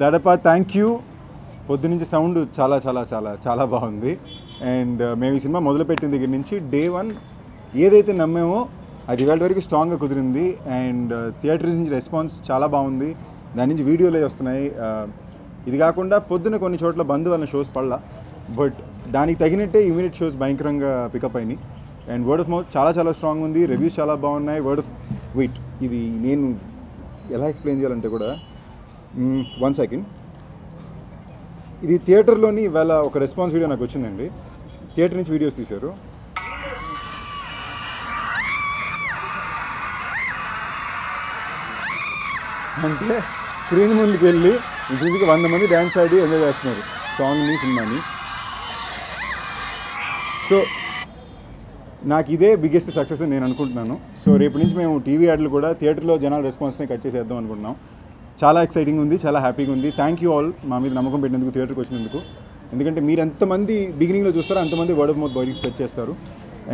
దడప thank you పొద్దునుంచి sound చాలా చాలా చాలా చాలా బాగుంది. అండ్ uh, మేము ఈ సినిమా మొదలుపెట్టిన దగ్గర నుంచి డే వన్ ఏదైతే నమ్మేమో అది ఇవాళ వరకు స్ట్రాంగ్గా కుదిరింది. అండ్ థియేటర్ uh, నుంచి రెస్పాన్స్ చాలా బాగుంది. దాని నుంచి వీడియోలే వస్తున్నాయి. Uh, ఇది కాకుండా పొద్దున కొన్ని చోట్ల బంద్ వల్ల షోస్ పడలా. బట్ దానికి తగినట్టే ఇమీడియట్ షోస్ భయంకరంగా పికప్ అయినాయి. అండ్ వర్డ్ ఆఫ్ మౌత్ చాలా చాలా స్ట్రాంగ్ ఉంది. రివ్యూస్ చాలా బాగున్నాయి. వర్డ్ ఆఫ్ వెయిట్ ఇది నేను ఎలా ఎక్స్ప్లెయిన్ చేయాలంటే కూడా వన్ సెకండ్ ఇది థియేటర్లోని ఇవాళ ఒక రెస్పాన్స్ వీడియో నాకు వచ్చిందండి. థియేటర్ నుంచి వీడియోస్ తీశారు. అంటే స్క్రీన్ ముందుకు వెళ్ళి ఇంటికి వంద మంది డ్యాన్స్ ఆడి ఎంజాయ్ చేస్తున్నారు. సాంగ్ని సినిమాని. సో నాకు ఇదే బిగ్గెస్ట్ సక్సెస్ అని నేను అనుకుంటున్నాను. సో రేపు నుంచి మేము టీవీ యాడ్లు కూడా థియేటర్లో జనాల రెస్పాన్స్ని కట్ చేసేద్దాం అనుకుంటున్నాం. చాలా ఎక్సైటింగ్ ఉంది చాలా హ్యాపీగా ఉంది. థ్యాంక్ యూ ఆల్ మా మీద నమ్మకం పెట్టినందుకు థియేటర్కి వచ్చినందుకు. ఎందుకంటే మీరు ఎంతమంది బిగినింగ్లో చూస్తారో అంతమంది వర్డ్ ఆఫ్ మౌత్ బాడీ ఎక్స్పెక్ట్ చేస్తారు.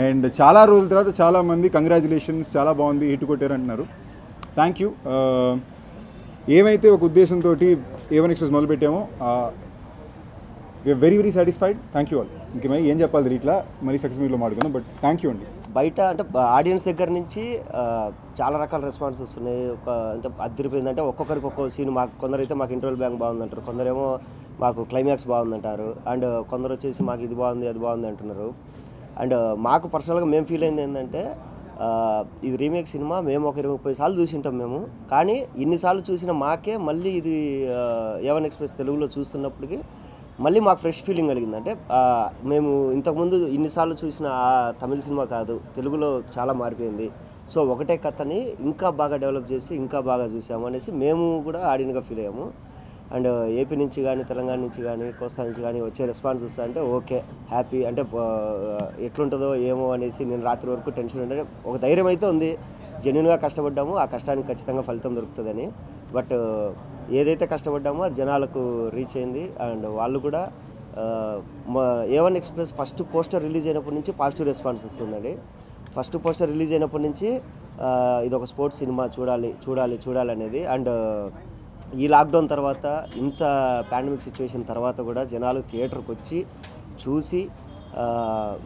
అండ్ చాలా రోజుల తర్వాత చాలామంది కంగ్రాచులేషన్స్ చాలా బాగుంది హిట్ కొట్టారు అంటున్నారు. థ్యాంక్ యూ uh, ఏమైతే ఒక ఉద్దేశంతో A one express మొదలుపెట్టామో very very satisfied thank you all ఇంకేమైనా ఏం చెప్పాలి ఇట్లా మరీ సక్సెస్ మీలో మాడుకున్నాం బట్ థ్యాంక్ యూ అండి. బయట అంటే ఆడియన్స్ దగ్గర నుంచి చాలా రకాల రెస్పాన్స్ వస్తున్నాయి. ఒక అంటే అదిరిపోయిందంటే ఒక్కొక్కరికి ఒక్కో సీన్ మాకు కొందరైతే మాకు ఇంటర్వల్ బ్యాంక్ బాగుందంటారు కొందరేమో మాకు క్లైమాక్స్ బాగుందంటారు అండ్ కొందరు వచ్చేసి మాకు ఇది బాగుంది అది బాగుంది అంటున్నారు. అండ్ మాకు పర్సనల్గా మేము ఫీల్ అయింది ఏంటంటే ఇది రీమేక్ సినిమా మేము ఒక ఇరవై ముప్పై సార్లు చూసింటాం మేము. కానీ ఇన్నిసార్లు చూసిన మాకే మళ్ళీ ఇది ఎవన్ ఎక్స్ప్రెస్ తెలుగులో చూస్తున్నప్పటికీ మళ్ళీ మాకు ఫ్రెష్ ఫీలింగ్ కలిగింది. అంటే మేము ఇంతకుముందు ఇన్నిసార్లు చూసిన ఆ తమిళ సినిమా కాదు తెలుగులో చాలా మారిపోయింది. సో ఒకటే కథని ఇంకా బాగా డెవలప్ చేసి ఇంకా బాగా చూసాము అనేసి మేము కూడా ఆడినగా ఫీల్ అయ్యాము. అండ్ ఏపీ నుంచి కానీ తెలంగాణ నుంచి కానీ కోస్తా నుంచి కానీ వచ్చే రెస్పాన్స్ వస్తా అంటే ఓకే హ్యాపీ. అంటే ఎట్లుంటుందో ఏమో అనేసి నేను రాత్రి వరకు టెన్షన్ ఉంటే ఒక ధైర్యం అయితే ఉంది. జెన్యున్గా కష్టపడ్డాము. ఆ కష్టానికి ఖచ్చితంగా ఫలితం దొరుకుతుందని. బట్ ఏదైతే కష్టపడ్డామో అది జనాలకు రీచ్ అయింది. అండ్ వాళ్ళు కూడా మా A one express first poster release అయినప్పటి నుంచి పాజిటివ్ రెస్పాన్స్ వస్తుందండి. ఫస్ట్ పోస్టర్ రిలీజ్ అయినప్పటి నుంచి ఇది ఒక స్పోర్ట్స్ సినిమా చూడాలి చూడాలి చూడాలి అనేది అండ్ ఈ లాక్డౌన్ తర్వాత ఇంత పాండమిక్ సిచ్యువేషన్ తర్వాత కూడా జనాలు థియేటర్కి వచ్చి చూసి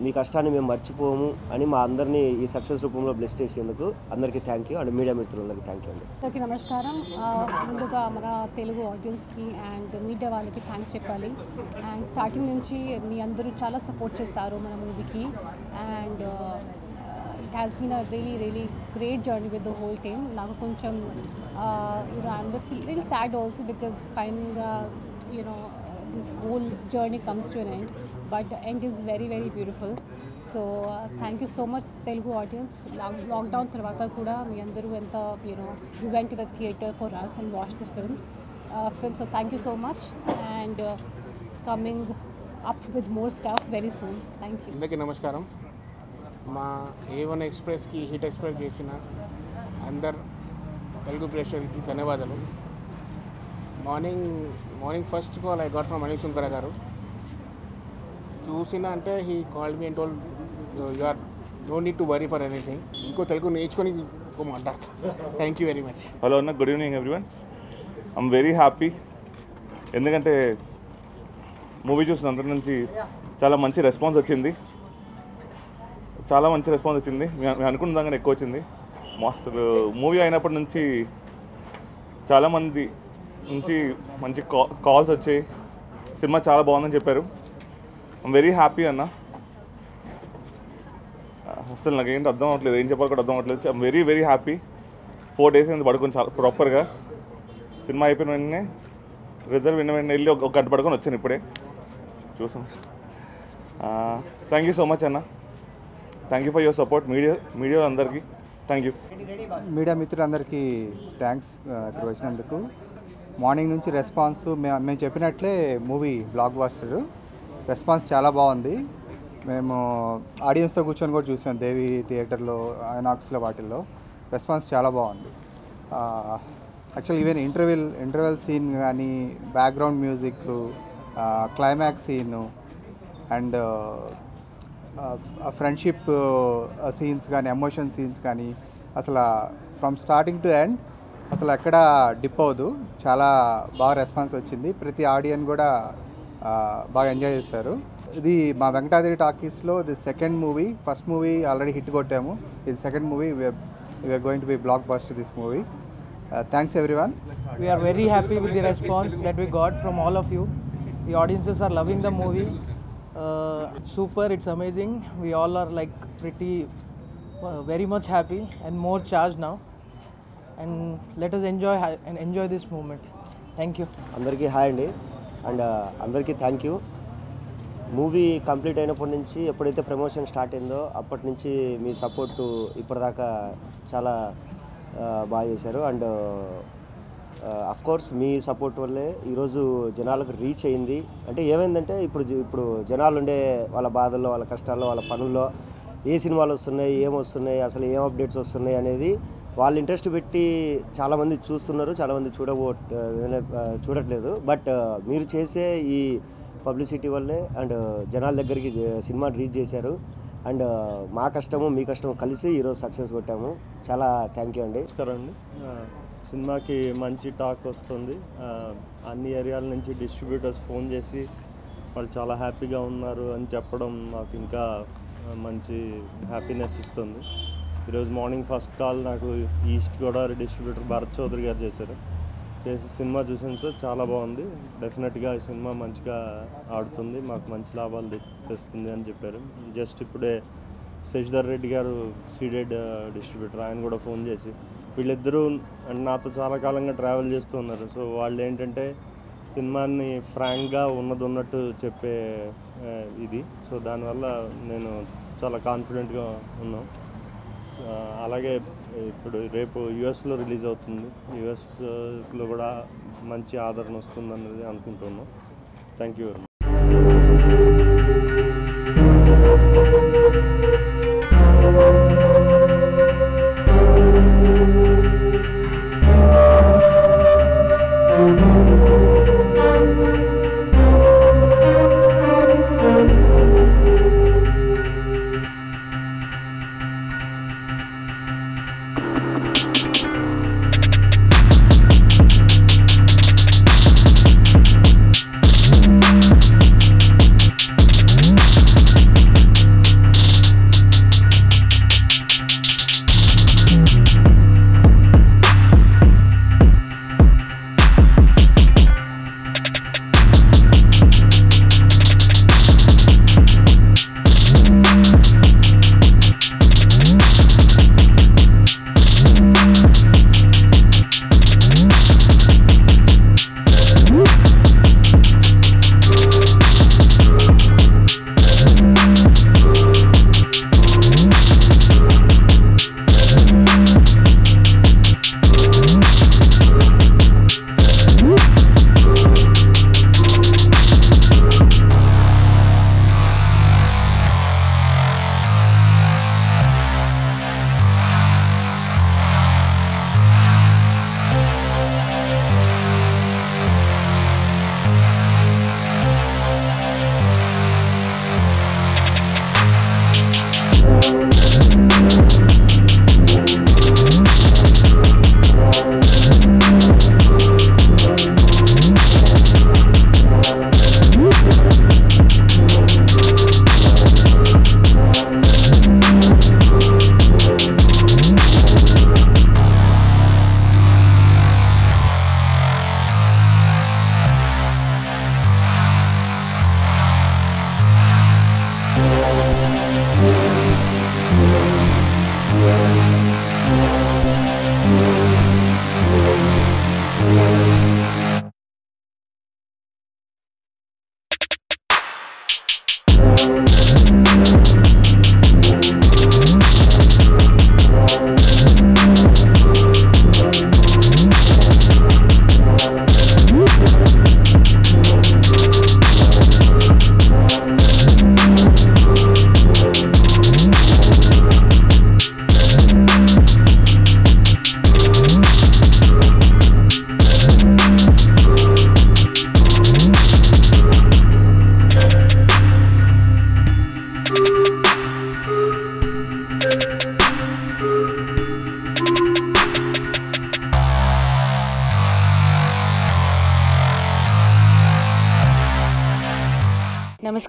మీ కష్టాన్ని మేము మర్చిపోము అని మా అందరినీ ఈ సక్సెస్ రూపంలో బ్లెస్ చేసేందుకు అందరికీ థ్యాంక్ యూ అండ్ మీడియా మిత్రులందరికీ థ్యాంక్ యూ అండి. అందరికీ నమస్కారం. ముందుగా మన తెలుగు ఆడియన్స్కి అండ్ మీడియా వాళ్ళకి థ్యాంక్స్ చెప్పాలి. అండ్ స్టార్టింగ్ నుంచి మీ అందరూ చాలా సపోర్ట్ చేశారు మన మూవీకి. And it has been a really really great journey with the whole team నాకు కొంచెం you know I'm real sad also because ఫైనల్గా you know this whole journey comes to an end but the end is very very beautiful. So uh, thank you so much lockdown తర్వాత కూడా మీ అందరూ ఎంత you know you went to the theatre for us and watch the films films thank you so much and coming up with more stuff very soon thank you అందరికీ నమస్కారం. మా A one ఎక్స్ప్రెస్కి hit express చేసిన అందరు తెలుగు ప్రేక్షకులకి ధన్యవాదాలు. Morning morning first call I got from Anil Chunkara గారు. చూసిన అంటే he call me and told you are no need to worry for anything ఇంకో తెలుగు నేర్చుకొని ఇంకో మాట్లాడతా. Thank you very much hello అన్న good evening everyone I'm very happy ఎందుకంటే movie చూసిన అందరి నుంచి చాలా మంచి రెస్పాన్స్ వచ్చింది. చాలా మంచి రెస్పాన్స్ వచ్చింది. మేము అనుకున్న దాకా ఎక్కువ వచ్చింది. అసలు మూవీ అయినప్పటి నుంచి చాలామంది నుంచి మంచి కా కాల్స్ వచ్చాయి సినిమా చాలా బాగుందని చెప్పారు. ఐమ్ వెరీ హ్యాపీ అన్న. అసలు నాకు ఏంటి అర్థం అవ్వట్లేదు. ఏం చెప్పాలి కూడా అర్థం అవ్వట్లేదు. I'm very very happy four days అయింది పడుకొని చాలా ప్రాపర్గా సినిమా అయిపోయిన వెంటనే రిజర్వ్ విన్న వెంటనే వెళ్ళి ఒక ఒక గంట పడుకొని వచ్చాను ఇప్పుడే. చూసాం. థ్యాంక్ యూ సో మచ్ అన్న. Thank you for your support media media అందరికీ థ్యాంక్ యూ మీడియా మిత్రులందరికీ థ్యాంక్స్ ఇక్కడ వచ్చినందుకు. మార్నింగ్ నుంచి రెస్పాన్స్ మేము మేము చెప్పినట్లే మూవీ బ్లాక్ బాస్టర్ రెస్పాన్స్ చాలా బాగుంది. మేము ఆడియన్స్తో కూర్చొని కూడా చూసాం దేవి థియేటర్లో ఐనాక్స్లో వాటిల్లో. రెస్పాన్స్ చాలా బాగుంది. Actual even interval interval scene కానీ background music climax scene and friendship scenes కానీ ఎమోషన్ సీన్స్ కానీ అసలు ఫ్రమ్ స్టార్టింగ్ టు ఎండ్ అసలు ఎక్కడ డిప్ అవ్వదు. చాలా బాగా రెస్పాన్స్ వచ్చింది. ప్రతి ఆడియన్ కూడా బాగా ఎంజాయ్ చేశారు. ఇది మా వెంకటాద్రి టాకీస్లో ఇది second movie. First movie already hit కొట్టాము. ఇది second movie. We're going to be blockbuster this movie. Thanks everyone we're very happy with the response that we got from all of you the audiences are loving the movie super it's amazing we all are like pretty very much happy and more charge now and let us enjoy and enjoy this moment thank you అందరికీ hi అండి. And uh, అందరికీ thank you movie complete అయినప్పటి నుంచి ఎప్పుడైతే promotion start అయిందో అప్పటి నుంచి మీ support ఇప్పటిదాకా చాలా uh, బాగా చేశారు. అండ్ uh, కోర్స్ మీ సపోర్ట్ వల్లే ఈరోజు జనాలకు రీచ్ అయింది. అంటే ఏమైందంటే ఇప్పుడు జ- ఇప్పుడు జనాలు ఉండే వాళ్ళ బాధల్లో వాళ్ళ కష్టాల్లో వాళ్ళ పనుల్లో ఏ సినిమాలు వస్తున్నాయి ఏం వస్తున్నాయి అసలు ఏం అప్డేట్స్ వస్తున్నాయి అనేది వాళ్ళు ఇంట్రెస్ట్ పెట్టి చాలామంది చూస్తున్నారు చాలామంది చూడబో చూడట్లేదు. బట్ మీరు చేసే ఈ పబ్లిసిటీ వల్లే అండ్ జనాల దగ్గరికి సినిమా రీచ్ చేశారు. అండ్ మా కష్టము మీ కష్టము కలిసి ఈరోజు సక్సెస్ కొట్టాము. చాలా థ్యాంక్ యూ అండి. నమస్కారం అండి. సినిమాకి మంచి టాక్ వస్తుంది. అన్ని ఏరియాల నుంచి డిస్ట్రిబ్యూటర్స్ ఫోన్ చేసి వాళ్ళు చాలా హ్యాపీగా ఉన్నారు అని చెప్పడం నాకు ఇంకా మంచి హ్యాపీనెస్ ఇస్తుంది. ఈరోజు మార్నింగ్ ఫస్ట్ కాల్ నాకు ఈస్ట్ గోదావరి డిస్ట్రిబ్యూటర్ భరత్ చౌదరి గారు చేశారు. చేసి సినిమా చూసాను సార్ చాలా బాగుంది. డెఫినెట్గా ఈ సినిమా మంచిగా ఆడుతుంది మాకు మంచి లాభాలు తెస్తుంది అని చెప్పారు. జస్ట్ ఇప్పుడే శశిధర్ రెడ్డి గారు సీడెడ్ డిస్ట్రిబ్యూటర్ ఆయన కూడా ఫోన్ చేసి వీళ్ళిద్దరూ అంటే నాతో చాలా కాలంగా ట్రావెల్ చేస్తూ ఉన్నారు. సో వాళ్ళు ఏంటంటే సినిమాని ఫ్రాంక్గా ఉన్నది ఉన్నట్టు చెప్పే ఇది. సో దానివల్ల నేను చాలా కాన్ఫిడెంట్గా ఉన్నాం. అలాగే ఇప్పుడు రేపు యుఎస్లో రిలీజ్ అవుతుంది. యుఎస్లో కూడా మంచి ఆదరణ వస్తుందన్నది అనుకుంటున్నాం థ్యాంక్ యూ వెరీ మచ్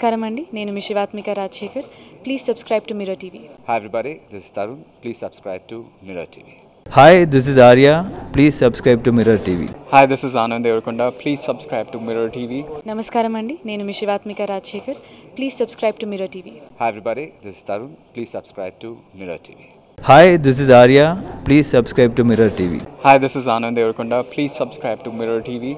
నమస్కారం అండి. నేను మిశివాత్మిక Rajasekhar. Please subscribe to mirror TV hi everybody this is Tarun please subscribe to mirror TV hi this is Arya please subscribe to mirror TV hi this is Anand Deverakonda please subscribe to mirror TV నమస్కారం అండి. నేను మిశివాత్మిక Rajasekhar. Please subscribe to mirror TV hi everybody this is Tarun please subscribe to mirror TV hi this is Arya please subscribe to mirror TV hi this is Anand Deverakonda please subscribe to mirror TV